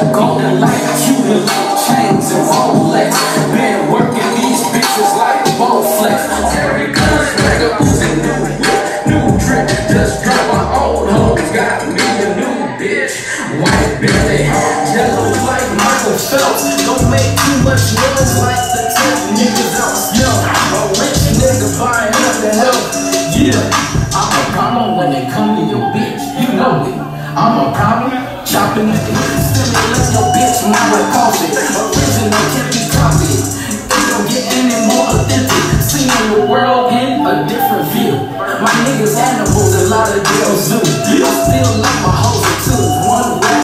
Golden light, cutie like chains and Rolex. Been working these bitches like Bowflex. Terry Guns, nigga, who's a new whip, new drip. Just drop my old hoes, got me a new bitch. White belly, yellow like Michael Phelps. Don't make too much noise like the tip niggas out. Yo, a rich nigga buying up the help. Yeah, I'm a problem when they come to your bitch. You know it. I'm a problem chopping the world in a different view. My niggas animals, a lot of girls zoo. I still like